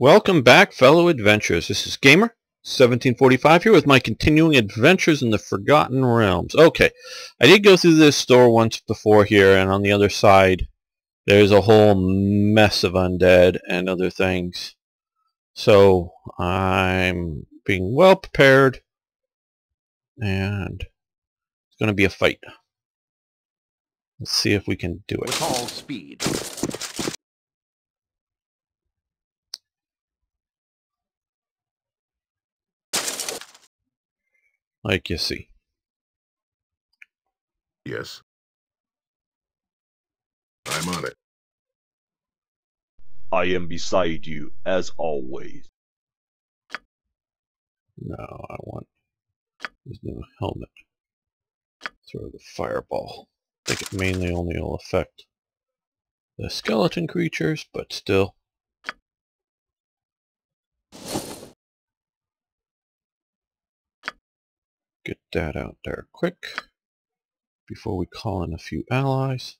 Welcome back, fellow adventurers. This is Gamer 1745 here with my continuing adventures in the Forgotten Realms. Okay, I did go through this store once before here, and on the other side there's a whole mess of undead and other things. So I'm being well prepared, and it's going to be a fight. Let's see if we can do it. With all speed. Like you see. Yes. I'm on it. I am beside you, as always. No, I want his new helmet. Throw the fireball. I think it mainly only will affect the skeleton creatures, but still. Get that out there quick before we call in a few allies.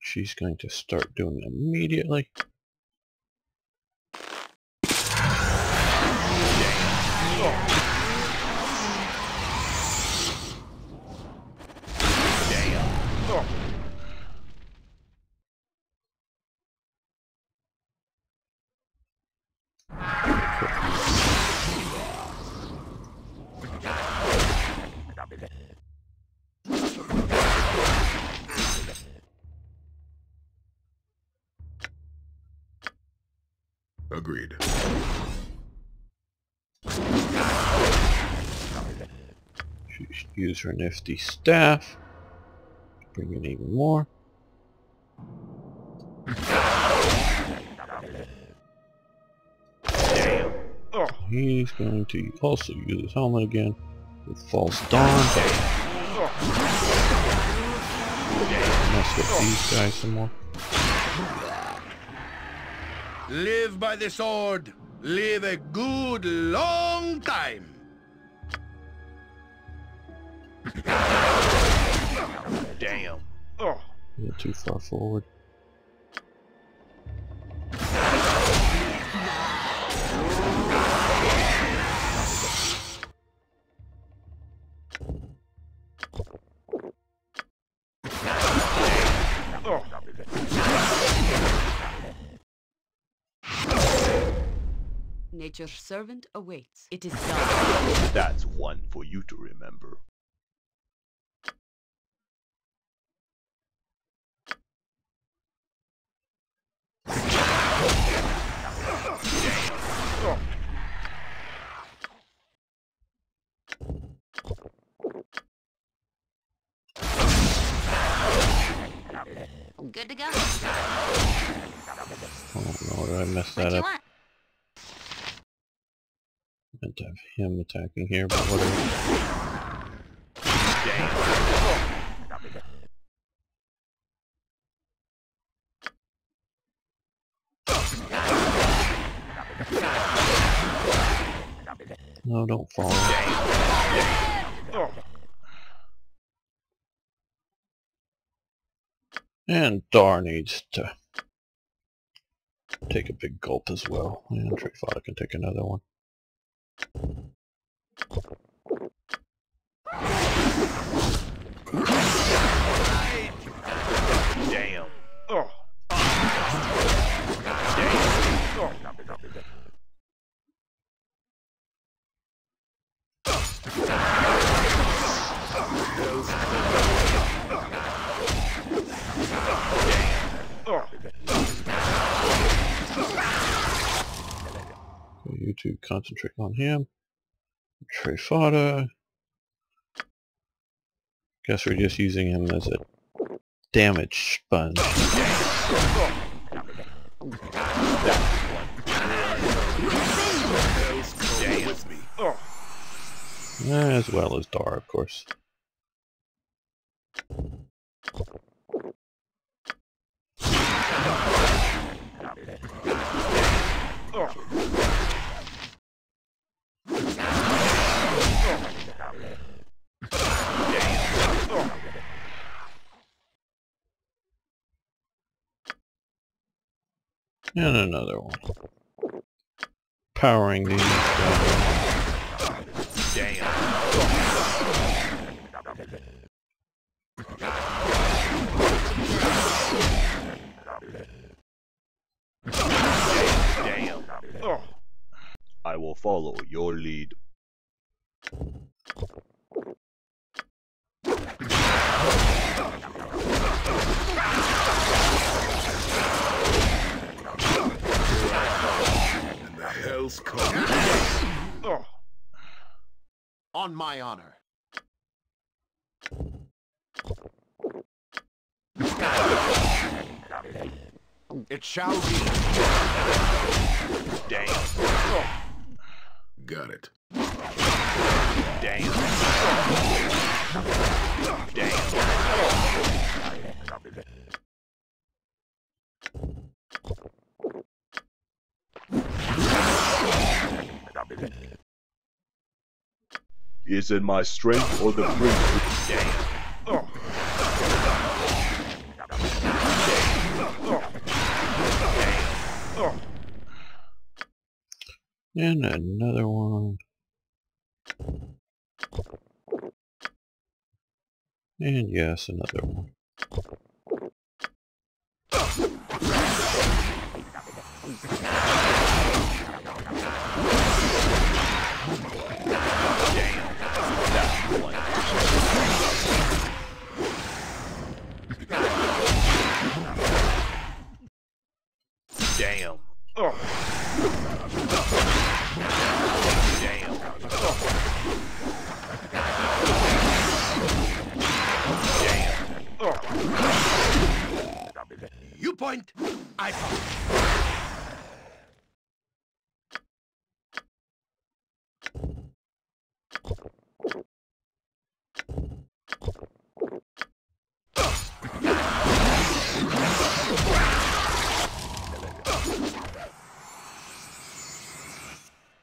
She's going to start doing it immediately. Agreed. She should use her nifty staff. Bring in even more. He's going to also use his helmet again with false dawn. Mess with these guys some more. Live by the sword. Live a good long time. Damn. Oh. A little too far forward. Nature's servant awaits. It is done. That's one for you to remember. Good to go. Oh no, did I mess that you up? Meant to have him attacking here, but whatever. No, don't fall. And Dar needs to take a big gulp as well. And Trifada can take another one. Damn. concentrate on him. Trey Fada. Guess we're just using him as a damage sponge. As well as Dar, of course. And another one. Powering these. Damn. Damn. I will follow your lead. And the hell's coming. Oh. On my honor. It shall be. Damn. Got it. Damn. Is it my strength or the prince? Damn. Ugh. And another one. And yes, another one. Point. I point.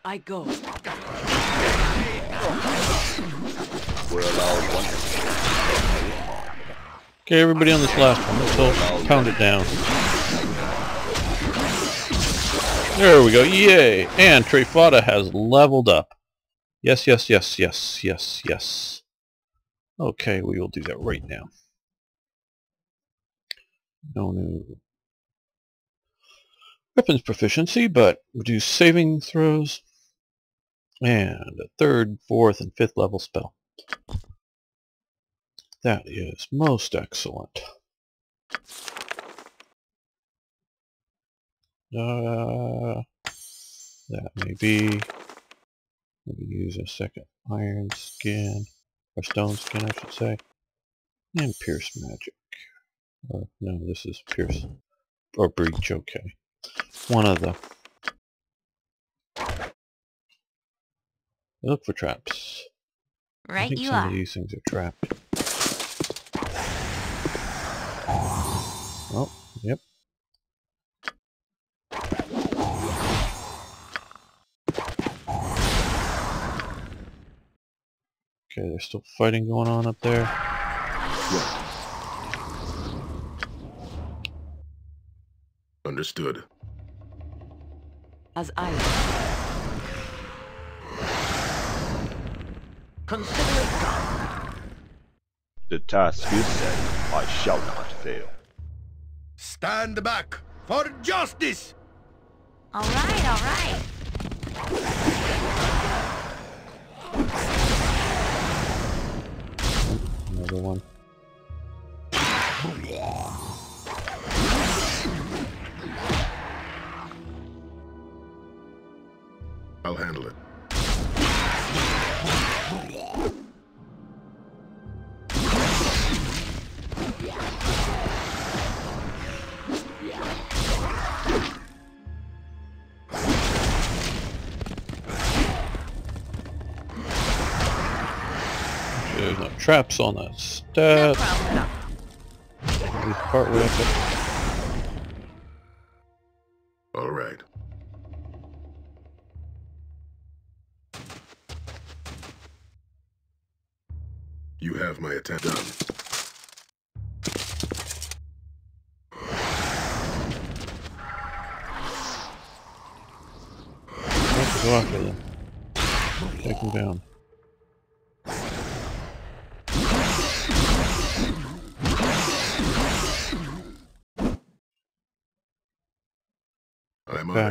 I go. We're allowed one. Okay, everybody on this last one. Let's all pound it down. There we go. Yay! And Trefada has leveled up. Yes, yes, yes, yes, yes, yes. Okay, we will do that right now. No new weapons proficiency, but reduce saving throws. And a third, fourth, and fifth level spell. That is most excellent. Uh, that may be. Maybe use a second iron skin, or stone skin I should say. And pierce magic. Or, no, this is pierce. Or breach, okay. One of the. Look for traps. I Right think you some are. of these things are trapped. Yep. Okay, there's still fighting going on up there. Yeah. Understood. As I Consider it done. The task is set. I shall not fail. Stand back for justice. All right, all right. Another one. traps on us. That no part we have to... All right. You have my attention. Let's go after them. Take him down.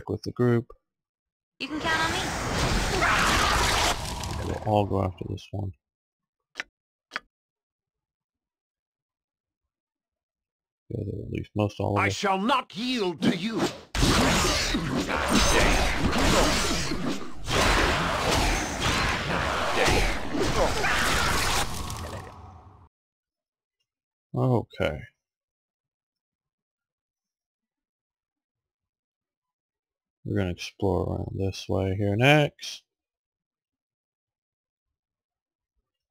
I'm on it. Back with the group. You can count on me. We'll all go after this one. Together, at least most all of I us. shall not yield to you. Okay. We're going to explore around this way here next.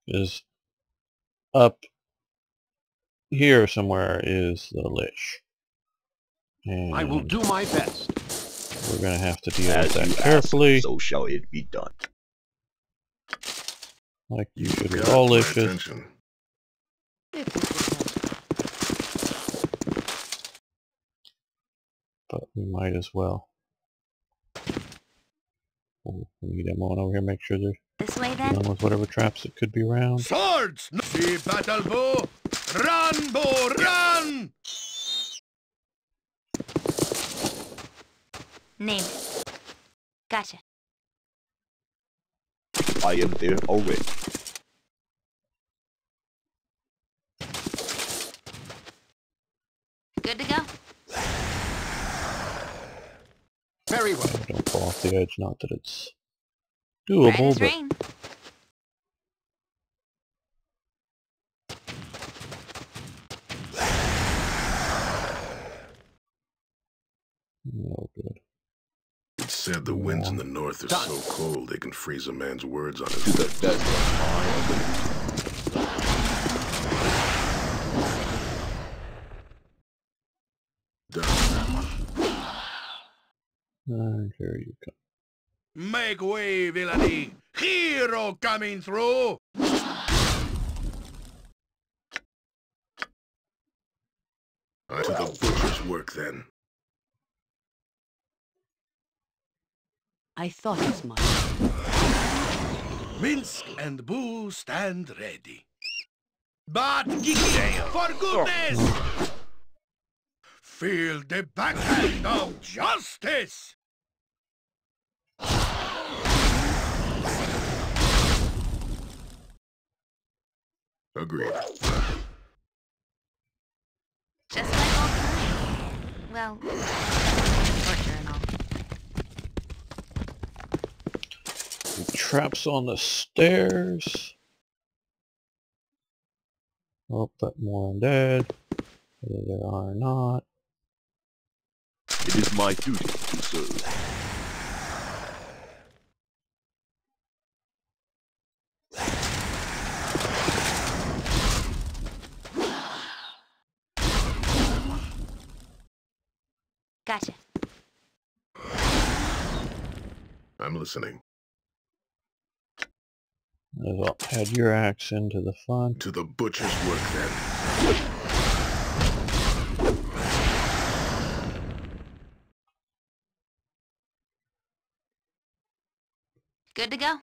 Is up here somewhere is the Lich. And I will do my best. we're going to have to deal As with that you ask, carefully, so shall it be done. like you should with all Liches. attention. If it but we might as well. Oh, we need on over here, make sure they're This way then. dealing with whatever traps that could be around. Swords! See battle bow! Run, bow, run! Name it. Gotcha. I am there already. Good to go. Very well. Don't fall off the edge, not that it's doable, but rain. no good. It's said the winds in the north are Done. so cold they can freeze a man's words on To his the best of my ability. done. And here you go. Make way, villainy! Hero coming through! Uh, to the butcher's work then. I thought as much. Minsk and Boo stand ready. But Kiki, for goodness! Feel the backhand of justice! Agreed. Just like old times. Well, torture and all. Traps on the stairs. Oh, but more undead. Whether there are or not. It is my duty to serve. Gotcha. I'm listening. Might as well add your axe into the fun. To the butcher's work then. Good to go.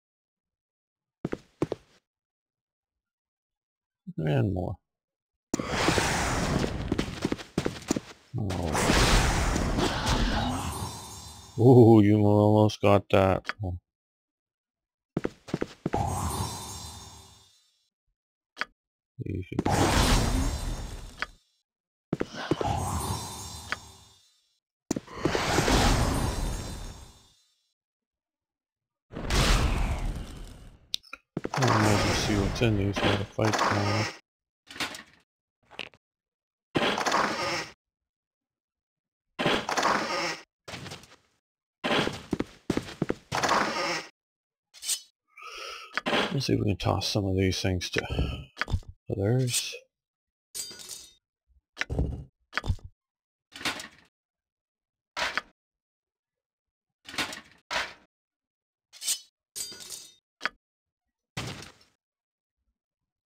And more. Oh. Ooh, you almost got that. Easy. Fight's going. Let's see if we can toss some of these things to others.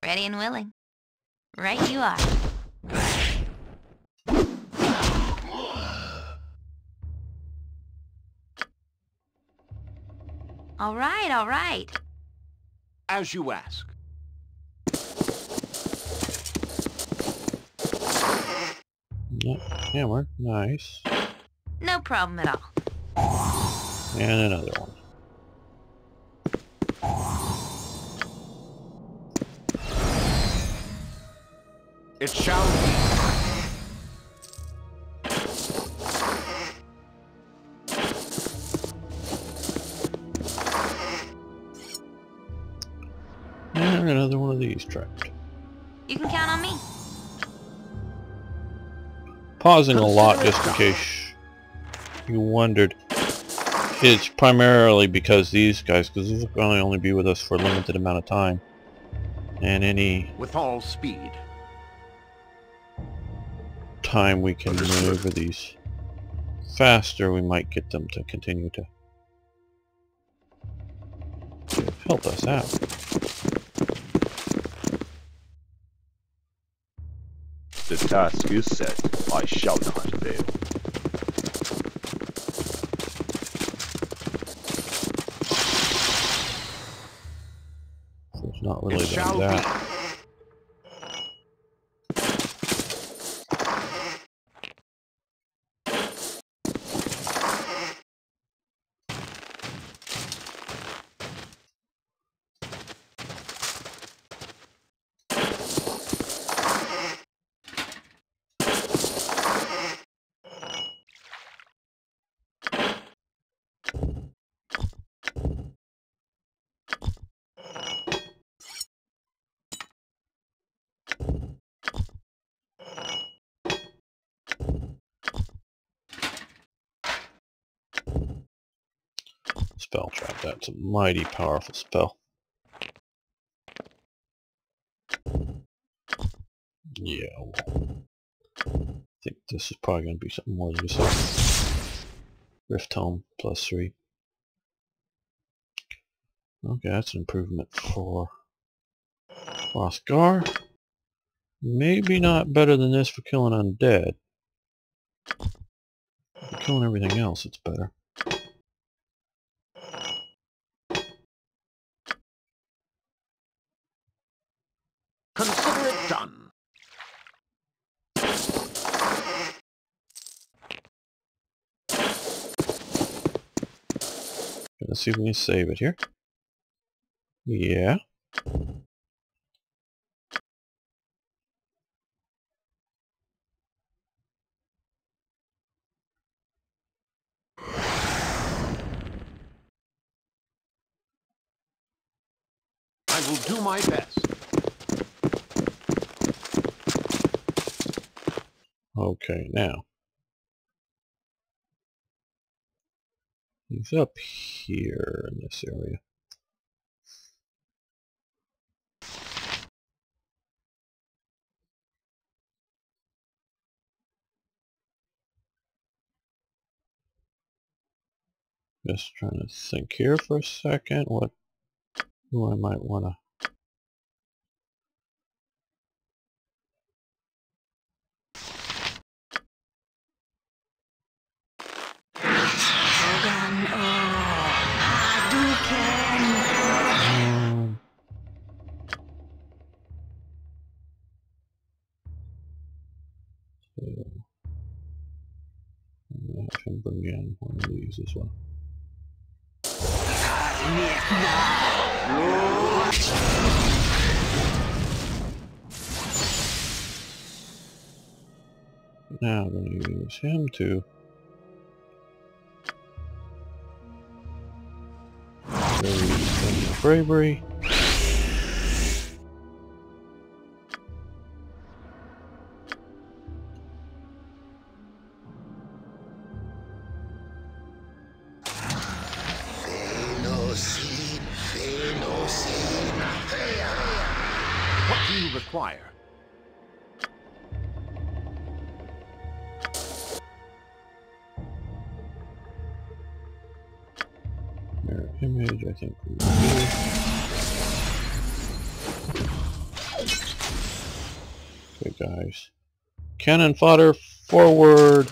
Ready and willing. Right you are. All right, all right. As you ask. Yep, hammer, nice. No problem at all. And another one. It shall be. And another one of these trapped. You can count on me. Pausing a lot just in case you wondered. It's primarily because these guys, because these are going to only be with us for a limited amount of time. And any With all speed. Time we can maneuver these faster, we might get them to continue to to help us out. The task is set. I shall not fail. So it's not It really shall like be. that. Spell trap, that's a mighty powerful spell. Yeah, I think this is probably going to be something more than just Rift Home plus 3. Okay, that's an improvement for Oscar. Maybe not better than this for killing undead. For killing everything else, it's better. Consider it done. Let's see if we can save it here. Yeah. I will do my best. Okay, now. He's up here in this area. Just trying to think here for a second what who I might want to gonna have him bring in one of these as well. Now I'm going to use him to bravery. Image, I think we do. Okay, guys. Cannon fodder forward.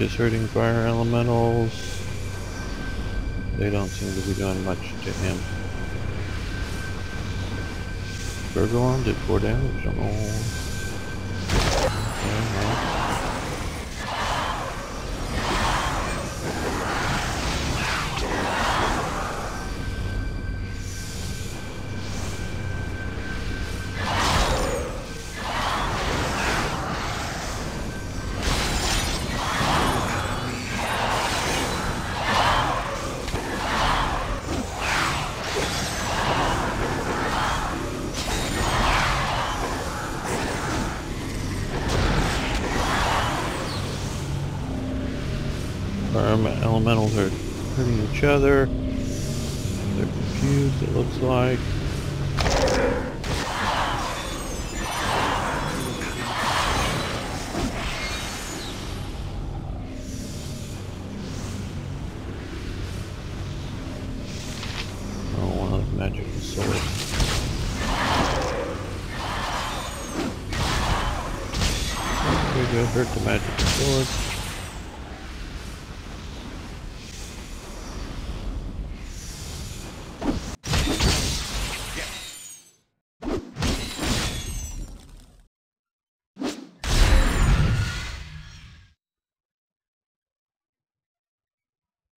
Is hurting fire elementals. They don't seem to be doing much to him. Bergelon did 4 damage on all. Okay, elementals are hurting each other. They're confused, it looks like. Oh, one of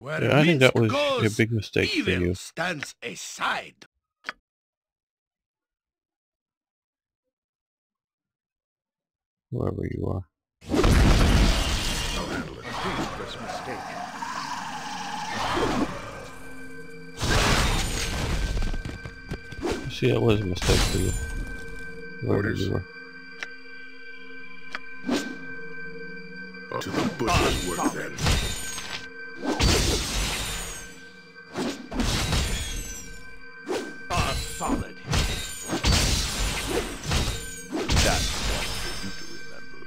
Where Yeah, I think that was Minsk a big mistake for you. stands aside. Whoever you are. I'll handle it. Dangerous mistake. See, that was a mistake for you. Whoever Orders. you were. To the butcher's work then. Solid. That's one for you to remember.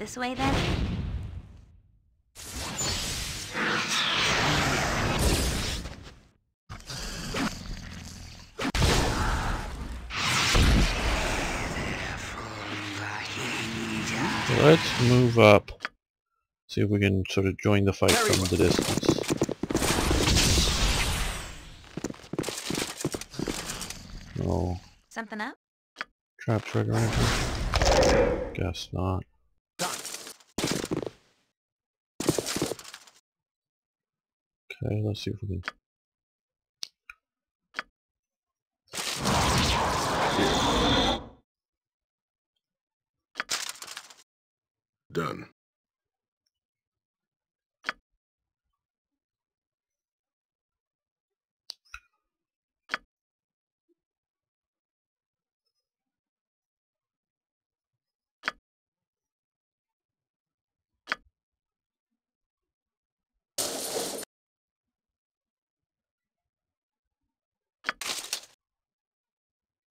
This way then? See if we can sort of join the fight from the distance. Oh, Something up? traps right around here. Guess not. Okay, let's see if we can. Done.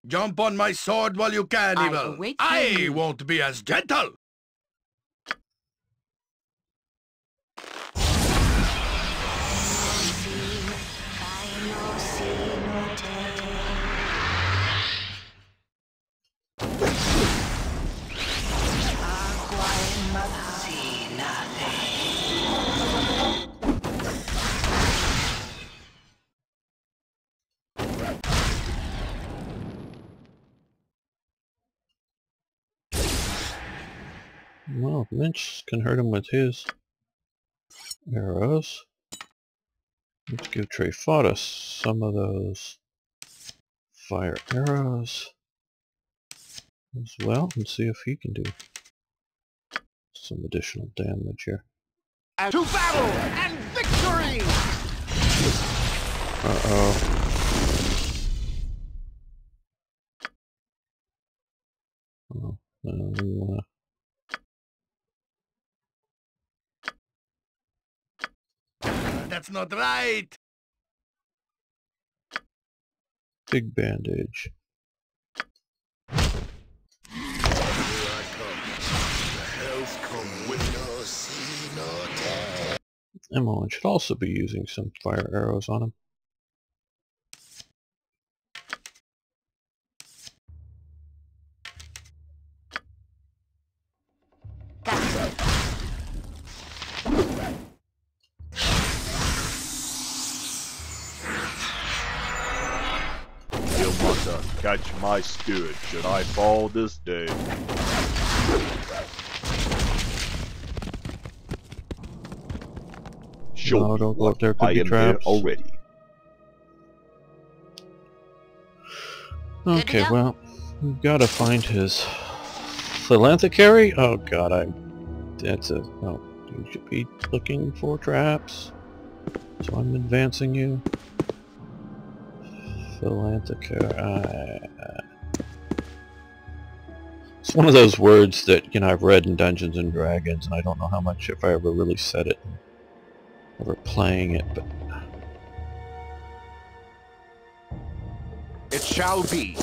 Jump on my sword while you can, I evil. I move. won't be as gentle. Well, Lynch can hurt him with his arrows. Let's give Trayfauda some of those fire arrows as well and see if he can do some additional damage here. To battle and victory! Uh-oh. Oh, no, we wanna... That's not right. Big bandage. Emmeline should also be using some fire arrows on him. Ilmater, catch my spirit should I fall this day. Show No, don't go up there, could I be am here traps. already. Okay, go. well, we've got to find his philanthropy. Oh god, I. That's a. Oh, you should be looking for traps. So I'm advancing you. Philanthropy. Uh, it's one of those words that you know I've read in Dungeons and Dragons, and I don't know how much if I ever really said it, ever playing it, but It shall be.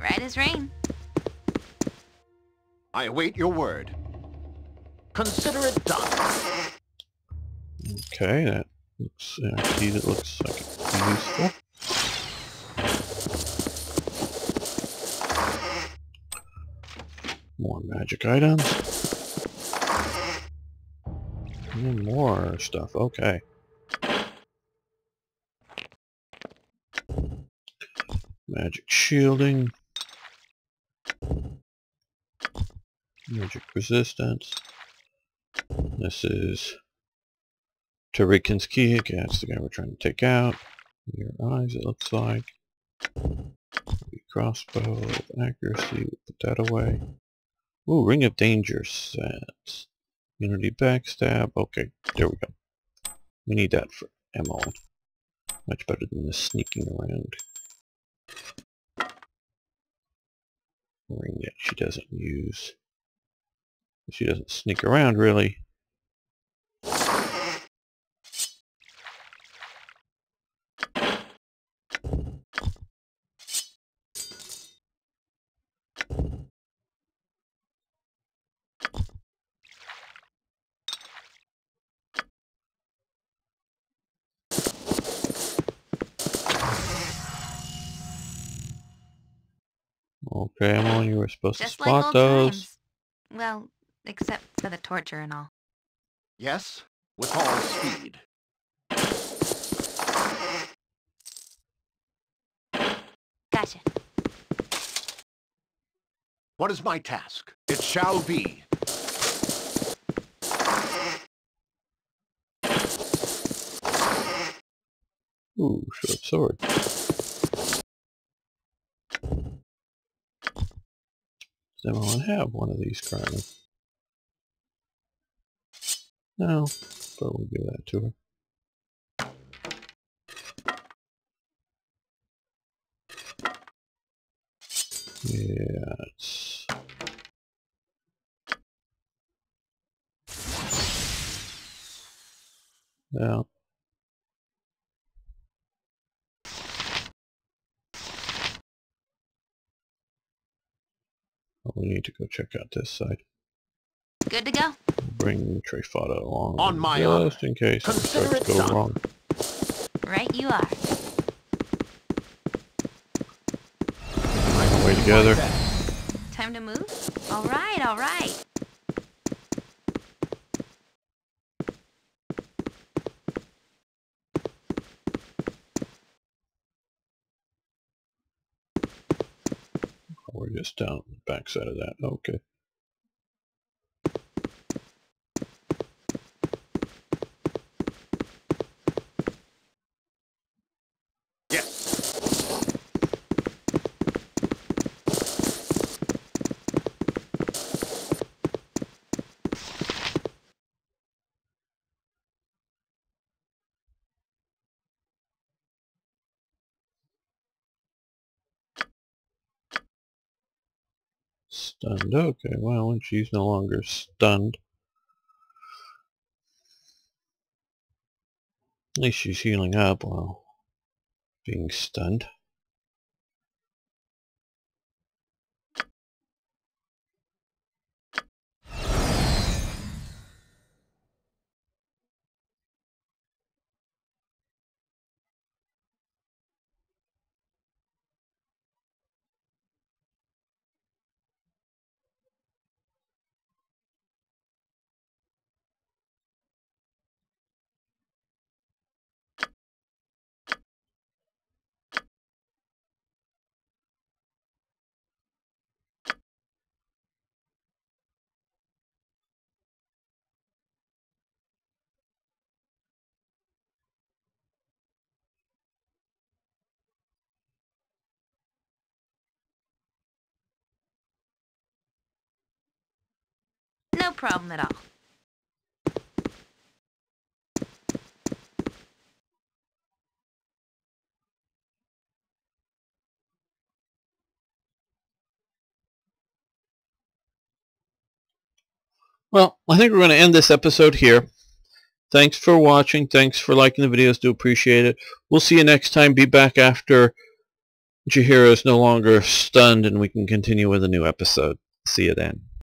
Right as rain. I await your word. Consider it done. Okay, that looks, see, that looks like it useful. More magic items. And more stuff, okay. Magic shielding. Magic resistance. This is Tarikin's key. Okay, that's the guy we're trying to take out. Your eyes, it looks like. Crossbow, accuracy, put that away. Ooh, Ring of Danger sets. Unity backstab. Okay, there we go. We need that for ammo. Much better than the sneaking around. Ring that she doesn't use. She doesn't sneak around really. Okay, Emily, you were supposed Just to like spot old those. times. Well, except for the torture and all. Yes, with all speed. Gotcha. What is my task? It shall be. Ooh, short sword. Does anyone have one of these currently? No, but we'll give that to her. Yeah. Yeah. We need to go check out this side. Good to go. Bring Trefada along. On my just honor. in case it Consider starts to it go done. wrong. Right you are. Way together. Time to move? Alright, alright. We're just down the backside of that. Okay. Yes. Stunned. Okay, well, when she's no longer stunned. At least she's healing up while being stunned. No problem at all. Well, I think we're going to end this episode here. Thanks for watching. Thanks for liking the videos. Do appreciate it. We'll see you next time. Be back after Jaheira is no longer stunned and we can continue with a new episode. See you then.